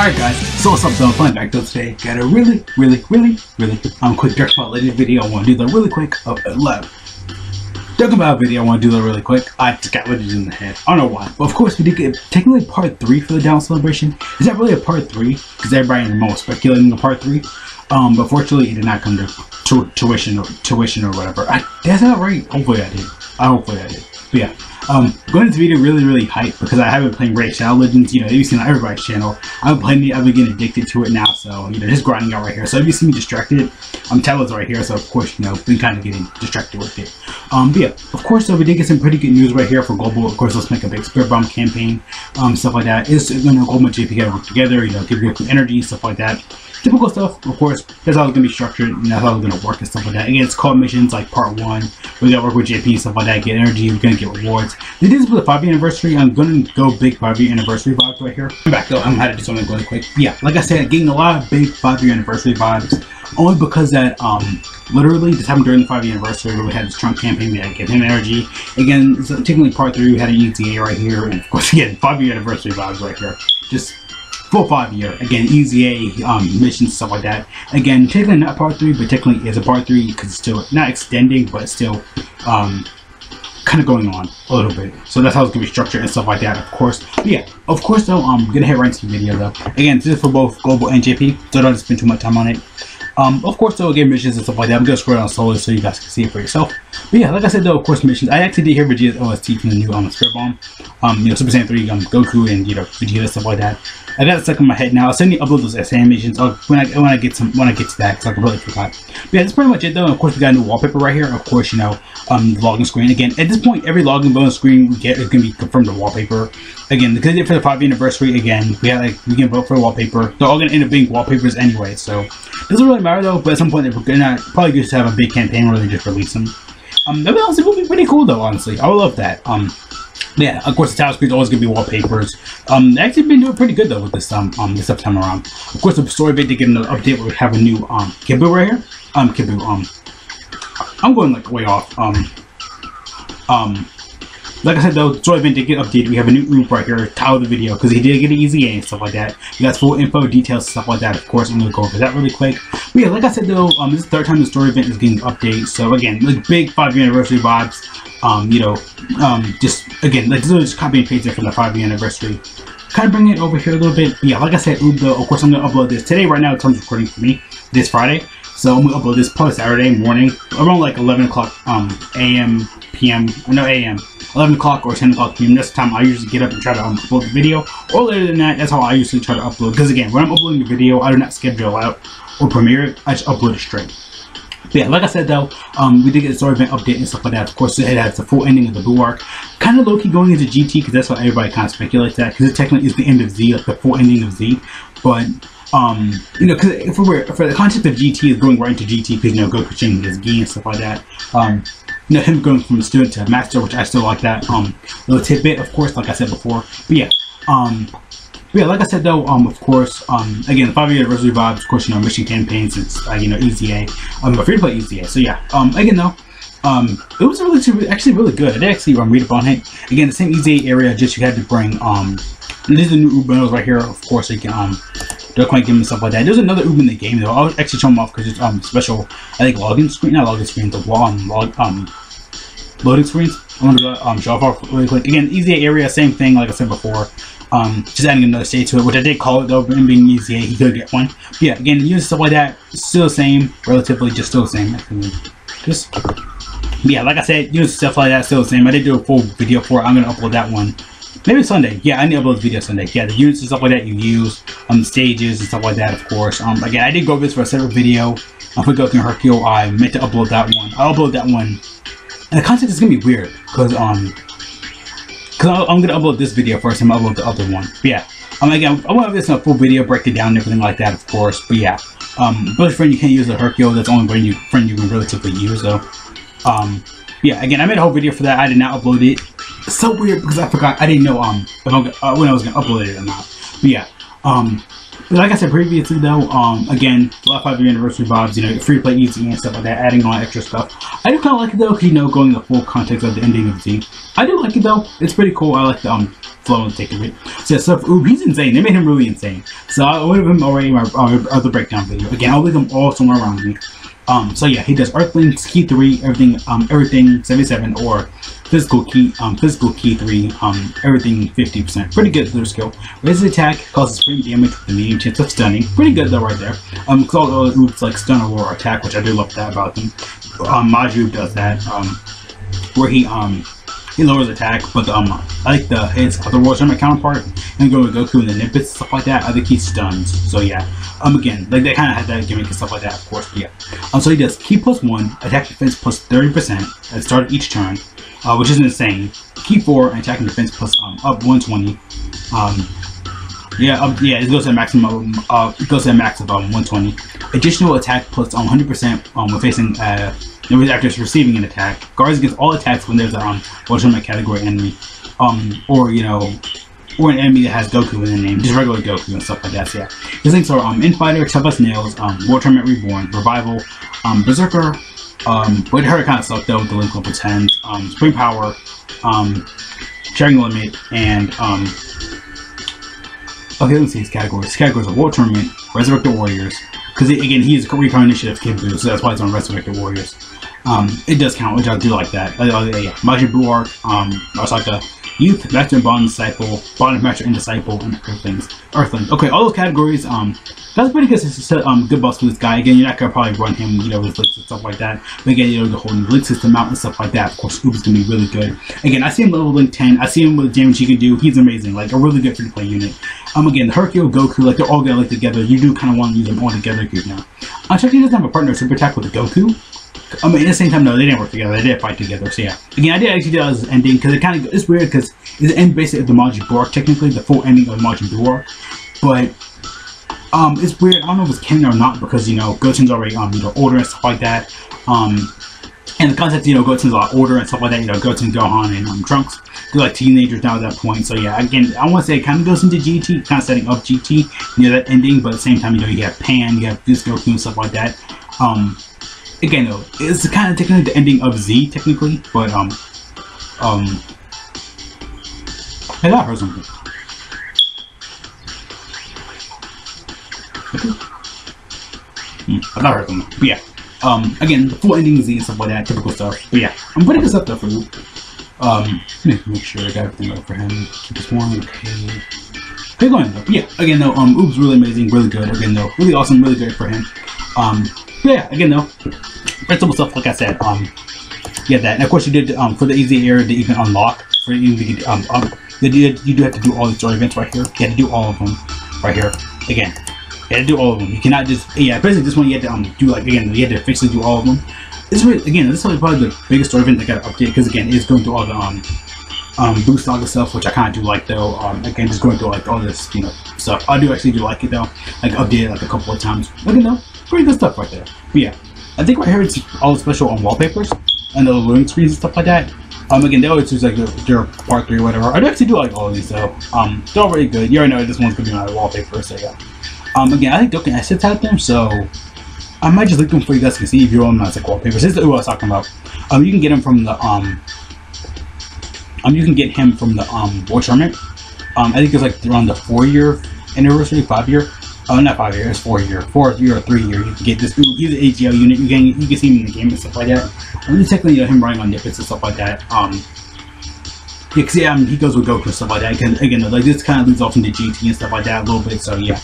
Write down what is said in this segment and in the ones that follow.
Alright guys, so what's up though, fun back though today. Got a really, really, really, really um quick Dark Spot Legends video. I want to do that really quick. Uh, love. Talking about video, I want to do that really quick. I just got Legends in the head. I don't know why. But of course, we did get technically part 3 for the down celebration. Is that really a part 3? Because everybody in the most speculating a part 3. Um, but fortunately, it did not come to, to tuition or tuition or whatever. I, that's not right. Hopefully I did. I hopefully I did. But yeah. Um, going into video really, really hyped because I haven't played Raid Shadow Legends. You know, you've seen on everybody's channel. I've been playing it. I've been getting addicted to it now. So, you know, just grinding out right here. So if you see me distracted, I'm tablets right here. So, of course, you know, been kind of getting distracted with it. Um, but yeah, of course, so we did get some pretty good news right here for Global. Of course, let's make a big Spirit Bomb campaign, um, stuff like that. It's, you know, Global and JP gotta work together, you know, give you some energy, stuff like that typical stuff, of course, that's how it's gonna be structured and that's how it's gonna work and stuff like that. Again, it's called missions like part one. We gotta work with JP, stuff like that, get energy, we're gonna get rewards. Did this for the 5 year anniversary. I'm gonna go big 5 year anniversary vibes right here. I'm back though, I'm gonna do something really quick. Yeah, like I said, getting a lot of big 5 year anniversary vibes. Only because that um literally this happened during the 5 year anniversary where we had this Trump campaign, we had to give him energy. Again, so technically part three we had an ETA right here, and of course again, 5 year anniversary vibes right here. Just full five year. Again, EZA um, missions, stuff like that. Again, technically not part three, but technically is a part three because it's still not extending, but still um, kind of going on a little bit. So that's how it's gonna be structured and stuff like that, of course. But yeah, of course though, I'm gonna head right into the video though. Again, this is for both global and JP, so don't spend too much time on it. Um, of course, though, again, missions and stuff like that. I'm gonna scroll down slowly so you guys can see it for yourself. But yeah, like I said, though, of course, missions. I actually did hear Vegeta's OST from the new um, Spirit Bomb. Um, you know, Super Saiyan 3, um, Goku, and you know, Vegeta stuff like that. I got stuck in my head now. I'll send you upload those SA animations when I when I get some when I get to that because I completely forgot. But yeah, that's pretty much it though. And of course, we got a new wallpaper right here. Of course, you know, um, the login screen. Again, at this point, every login bonus screen we get is gonna be confirmed to wallpaper. Again, because for the five anniversary. Again, we have like we can vote for wallpaper. They're all gonna end up being wallpapers anyway, so doesn't really matter though. But at some point, they're gonna probably just have a big campaign where they just release them. Um, that would also be pretty cool though. Honestly, I would love that. Um yeah, of course, the title screen is always to be wallpapers. Um, they actually been doing pretty good though with this um, um this time around. Of course, the story bit they get an update where we have a new um Kid Buu right here. Um, Kid Buu. Um, I'm going like way off. Um, um, like I said though, event did get updated. We have a new group right here, title of the video, because he did get an EZA and stuff like that. You got full info, details, stuff like that. Of course, I'm gonna go over that really quick. But yeah, like I said though, um, this is the third time the story event is getting updated. So again, like big five year anniversary vibes. Um, you know, um, just again, like this is just copy and pasting from the five year anniversary. Kind of bring it over here a little bit. But yeah, like I said, though, of course, I'm gonna upload this today. Right now, it's on recording for me this Friday. So I'm gonna upload this probably Saturday morning, around like 11 o'clock um, a.m. p.m. No a.m. 11 o'clock or 10 o'clock p.m. That's the time I usually get up and try to um, upload the video. Or later than that, that's how I usually try to upload. Because again, when I'm uploading the video, I do not schedule out or premiere it. I just upload it straight. But yeah, like I said though, um, we did get the story event update and stuff like that. Of course, it has the full ending of the Buu arc. Kind of low-key going into GT because that's what everybody kind of speculates that because it technically is the end of Z, like the full ending of Z. But um, you know, because we're for the concept of GT is going right into GT because you know Goku changing his gi and stuff like that. Um, you know, him going from a student to a master, which I still like that. Um, little tidbit, of course, like I said before. But yeah, um, but yeah, like I said though, um, of course, um, again, the five year anniversary vibes, of course, you know, mission campaigns, it's, uh, you know, EZA. Um, but free to play EZA. So yeah, um, again though, um, it was really, actually really good. I did actually um, read up on it. Again, the same EZA area, just you had to bring, um, these are the new Ubenos right here, of course, again, um, they're quite giving stuff like that. There's another Uber in the game though. I'll actually show them off because it's, um, special, I think, login screen, not login screen, the um, log, um, loading screens. I'm gonna go um, show off really quick. Again, EZA area, same thing, like I said before. Um, just adding another state to it, which I did call it though, him being easy, he could get one. But yeah, again, use stuff like that, still the same, relatively, just still the same. Just, yeah, like I said, use stuff like that, still the same. I did do a full video for it, I'm gonna upload that one. Maybe Sunday. Yeah, I need to upload the video Sunday. Yeah, the units and stuff like that you use, um, stages and stuff like that, of course. Um, again, I did go over this for a separate video. Um, for Goku and Hercule, I meant to upload that one. I'll upload that one. And the content is gonna be weird, because, um, because I'm gonna upload this video first and I'll upload the other one. But yeah, I'm like, I want to have this in a full video, break it down and everything like that, of course. But yeah. Um, but friend, you can't use the Hercule. That's the only friend you, friend you can relatively use, though. Um, yeah, again, I made a whole video for that. I did not upload it. It's so weird because I forgot. I didn't know um uh, when I was gonna upload it or not. But yeah. Um, like I said previously, though, um, again, last five year anniversary vibes, you know, free to play easy and stuff like that, adding on extra stuff. I do kind of like it though, you know, going the full context of the ending of the Z. I do like it though. It's pretty cool. I like the um flow and take of it. So yeah, stuff. Ooh, he's insane. They made him really insane. So I will have him already in my uh, other breakdown video. Again, I'll leave them all somewhere around me. Um, so yeah, he does Earthlings, Ki 3, everything, um, everything 77, or Physical Ki, um, Physical Ki 3, um, everything 50%. Pretty good their skill. Raises attack, causes free damage with a medium chance of stunning. Pretty good though right there. Um, cause all the moves like stun or attack, which I do love that about him. Um, Maju does that, um, where he, um, he lowers attack, but um, I like the his other War Tournament counterpart, and go with Goku and the Nimbus stuff like that. I think he stuns. So yeah, um, again, like they kind of had that gimmick and stuff like that, of course. But yeah, um, so he does Ki plus one, attack defense plus thirty percent at the start of each turn, uh, which is insane. Ki four, and attack and defense plus um up one twenty. Um, yeah, um, yeah, it goes to a maximum. Uh, it goes to a max of um 120. Additional attack plus um 100% um when facing uh after receiving an attack. Guards against all attacks when there's a um Tournament category enemy, um or you know. Or an enemy that has Goku in the name, just regular Goku and stuff like that. So yeah, his links are um, Infighter, Tough as Nails, um, War Tournament Reborn, Revival, um, Berserker, um, but her kind of sucked though with the level 10, um, Spring Power, um, Sharing Limit, and um, okay, let's see his categories. His categories are War Tournament, Resurrected Warriors, because again he is Recon Initiative Kid Buu, so that's why it's on Resurrected Warriors. Um, it does count, which I do like that. Uh, uh, yeah, Majin Buu arc, um, Osaka, Youth, Master and Bond Disciple, Bond Master and Disciple, and Earthlings. Earthlings. Okay, all those categories, um, that's pretty good, um, good boss for this guy. Again, you're not gonna probably run him, you know, with links and stuff like that. But again, you know, the whole link system out and stuff like that. Of course, Scoop is gonna be really good. Again, I see him level link 10. I see him with damage he can do. He's amazing. Like, a really good free to play unit. Um, again, the Hercule, Goku, like, they're all gonna link together. You do kind of want to use them all together good now. Unfortunately, he doesn't have a partner super attack with the Goku. I mean, at the same time, no, they didn't work together. They did fight together. So yeah, again, I did actually do as ending because it kind of it's weird because it's the end basically of the Majin Buu technically the full ending of the Majin Buu but um, it's weird. I don't know if it's canon or not because you know Goten's already um you know older and stuff like that. Um, and the concept you know Goten's a lot older and stuff like that. You know Goten, Gohan, and um, Trunks they're like teenagers now at that point. So yeah, again, I want to say it kind of goes into GT, kind of setting up GT, you know that ending, but at the same time, you know you have Pan, you have this Goku and stuff like that. Um, again though, it's kind of technically the ending of Z technically, but um, um, hey, I heard something. Hmm, I thought I heard something. But yeah, um, again, the full ending Z and stuff like that, typical stuff. But yeah, I'm putting this up there for you. Um, make, sure I got everything up for him. Keep this one okay. Okay, going though. But yeah, again though, um, Uub's really amazing, really good. Again though, really awesome, really great for him. Um, yeah, again though, principal stuff, like I said, um, yeah, that. And of course, you did um for the EZA area to even unlock for you to um, um you, did, you do have to do all the story events right here. You have to do all of them right here. Again, you have to do all of them. You cannot just yeah. Basically, this one you have to um do like again. You have to officially do all of them. This really again. This is probably the biggest story event that got updated because again, it's going through all the um um, boost all the stuff, which I kind of do like though. Um, again, just going through like all this, you know, stuff. I do actually do like it though. Like update it like a couple of times. But you know, pretty good stuff right there. But yeah, I think right here it's all special on wallpapers and the loading screens and stuff like that. Um, again, they always use like their, their part three or whatever. I actually do like all of these though. Um, they're all really good. You already know this one's gonna be my wallpaper, so yeah. Um, again, I think Dokkan Assets had them, so I might just link them for you guys to see if you're on my like wallpapers. This is who I was talking about. Um, you can get them from the um, um, you can get him from the um Tournament. Um, I think it's like around the four year anniversary, five year. Oh, not five year, it's four year, four year or three year. You can get this. He's an AGL unit. You can you can see him in the game and stuff like that. And then technically, you know, him running on Nippets and stuff like that. Um, yeah, cause yeah, I mean, he goes with Goku and stuff like that. Again, again, like this kind of leads off into GT and stuff like that a little bit. So yeah,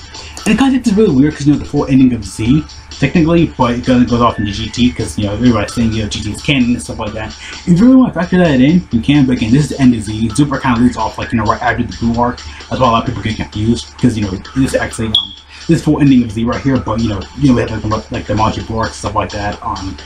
and the concept is really weird because you know the full ending of Z technically, but it goes, goes off into GT because you know everybody's saying you know GT is canon and stuff like that. If you really want to factor that in, you can. But again, this is the end of Z. Super kind of leads off like you know right after the blue arc. That's why a lot of people get confused because you know this actually um this full ending of Z right here, but you know you know we have like the, like the stuff like that. Um.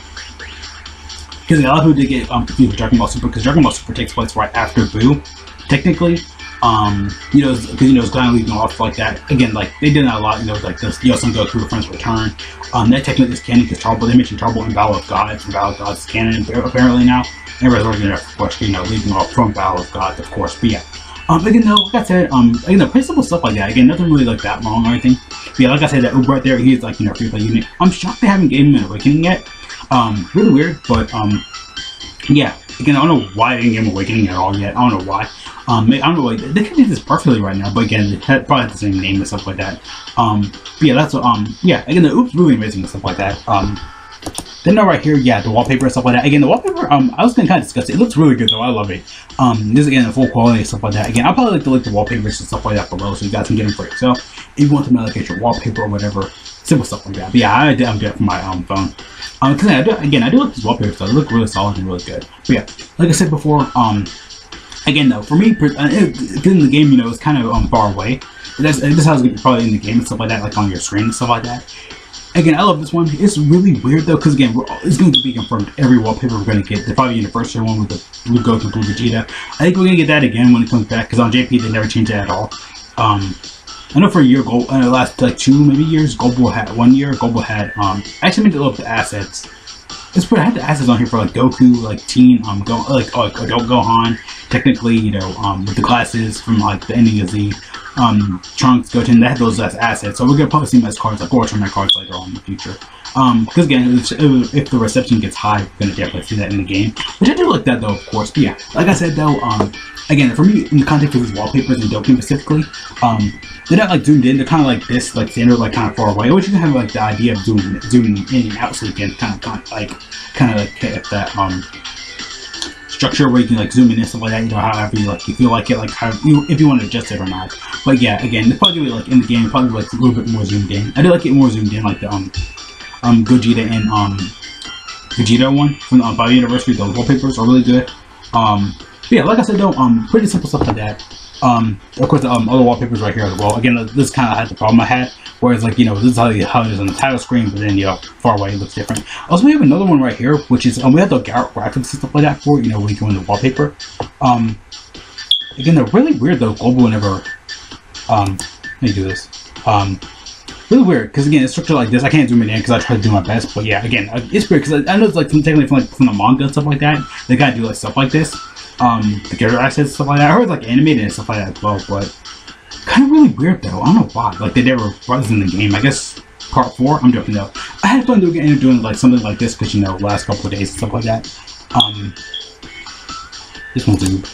Because a lot of people did get um, confused with Dragon Ball Super because Dragon Ball Super takes place right after Buu, technically. Um, you know, because you know it's kind of leaving off like that. Again, like they did that a lot. You know, like this Yo Son Goku Friends Return. Um, that technically is canon because Tarble. They mentioned Tarble in Battle of Gods, and Battle of Gods is canon apparently now. And Resurrection, of course, you know, leaving off from Battle of Gods, of course. But yeah, Um, again, though, like I said, um, again, the pretty simple stuff like that. Again, nothing really like that long or anything. But yeah, like I said, that Uber right there, he's like, you know, free play unit. I'm shocked they haven't given him an awakening yet. Um, really weird, but um, yeah. Again, I don't know why they didn't give him awakening at all yet. I don't know why. Um, I don't know, like, they could do this perfectly right now, but again, probably the same name and stuff like that. Um, yeah, that's, um, yeah, again, the Uub's really amazing and stuff like that. Um, then now right here, yeah, the wallpaper and stuff like that. Again, the wallpaper, um, I was gonna kind of discuss it. It looks really good though. I love it. Um, this again, the full quality and stuff like that. Again, I'll probably like to link the wallpapers and stuff like that below, so you guys can get them for yourself. If you want to like get your wallpaper or whatever, simple stuff like that. But yeah, I did, I'm it for my um phone. Um, cause I do, again, I do like these wallpapers. So they look really solid and really good. But yeah, like I said before, um, again though, for me, uh, in the game, you know, it's kind of um far away. This is how it's probably in the game and stuff like that, like on your screen and stuff like that. Again, I love this one. It's really weird though, because again, it's going to be confirmed. Every wallpaper we're going to get, the probably anniversary one with the blue Goku, blue Vegeta. I think we're going to get that again when it comes back, because on JP they never changed that at all. Um, I know for a year, Gold, uh, the last like two maybe years, Global had one year. Global had um actually made a little the assets. It's pretty. I had the assets on here for like Goku, like Teen, um, Go, like oh, adult Gohan. Technically, you know, um, with the glasses from like the ending of Z um, Trunks, Goten, they have those as assets. So we're gonna probably see them as cards, like tournament cards later on in the future. Um, because again, if, if, the reception gets high, we're gonna definitely see that in the game. Which I do like that though, of course. But yeah, like I said though, um, again, for me, in the context of these wallpapers and Dokkan specifically, um, they're not like zoomed in. They're kind of like this, like standard, like kind of far away. Which you can have like the idea of zooming, zooming in and out, so you can kind of, like, kind of like hit that um structure where you can like zoom in and stuff like that, you know, however you like, you feel like it, like how you, if you want to adjust it or not. But yeah, again, it's probably like in the game, probably like a little bit more zoomed in. I do like it more zoomed in, like the um, um, Gogeta and um, Vegeta one from the um, Bio University. Those wallpapers are really good. Um, yeah, like I said though, um, pretty simple stuff like that. Um, of course, the um, other wallpapers right here as well. Again, this kind of had the problem I had. Whereas, like, you know, this is how, how it is on the title screen, but then, you know, far away it looks different. Also, we have another one right here, which is, um, we have the Garrett graphics and stuff like that for, you know, when you the wallpaper. Um, again, they're really weird, though. Global never, um, let me do this. Um, really weird, because again, it's structured like this. I can't zoom it in because I try to do my best, but yeah, again, uh, it's weird, because I, I know it's like technically from, like, from the manga and stuff like that. They gotta do, like, stuff like this. Um, the character assets stuff like that. I heard, like, animated and stuff like that as well, but Kind of really weird though. I don't know why. Like they never was in the game. I guess part four. I'm joking though. I had fun doing doing like something like this because you know last couple of days and stuff like that. Um, this one's a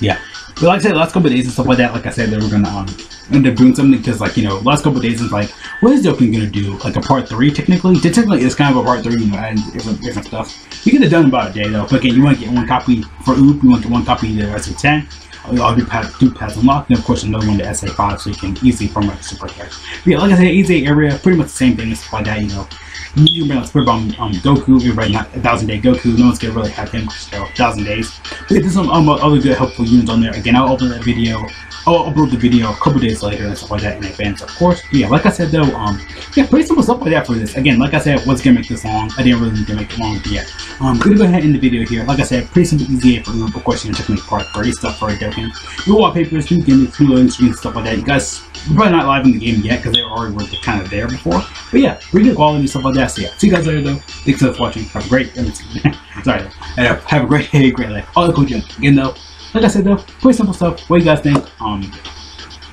yeah. But like I said, last couple of days and stuff like that. Like I said, they were gonna um end up doing something because like you know last couple days is like what is Dokkan gonna do? Like a part three technically. Technically, it's kind of a part three, you know, and different different stuff. You get it done about a day though. But again, you want to get one copy for Uub. You want to get one copy the rest of ten all do paths, do paths unlocked, and of course another one to SA5 so you can easily form a super character. But yeah, like I said, EZA area, pretty much the same thing, stuff like that, you know. You can split on um, Goku, everybody not a thousand day Goku, no one's gonna really have him for a thousand days. But there's some um, other good helpful units on there. Again, I'll open that video I'll upload the video a couple days later and stuff like that in advance, of course. But yeah, like I said though, um, yeah, pretty simple stuff like that for this. Again, like I said, what's gonna make this long? I didn't really need to make it long, but yeah. Um, gonna go ahead and end the video here. Like I said, pretty simple, easy for you. Of course, you're gonna check me part 30 stuff for a Dokkan. Your wallpapers, new gimmicks, new loading screens, stuff like that. You guys, probably not live in the game yet because they already were kind of there before. But yeah, really good quality stuff like that. So yeah, see you guys later though. Thanks for watching. Have a great, sorry, uh, have a great day, great life. All the cool junk. Again though, like I said though, pretty simple stuff. What do you guys think? Um,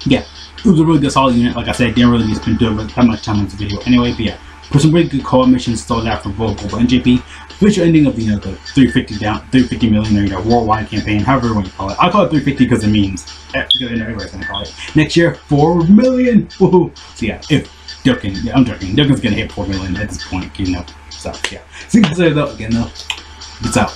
yeah, it was a really good solid unit. Like I said, didn't really spend that much time on this video anyway. But yeah, for some really good co-op missions still out for both Global NJP. Official ending of the, you know, the 350 down, 350 million, or, you know, worldwide campaign, however you want to call it. I call it 350 because it means, everybody's gonna call it. Next year, 4 million! Woohoo! So yeah, if Dokkan, yeah, I'm joking, Dokkan's gonna hit 4 million at this point, you know. So yeah. See you guys later though, again though. Peace out.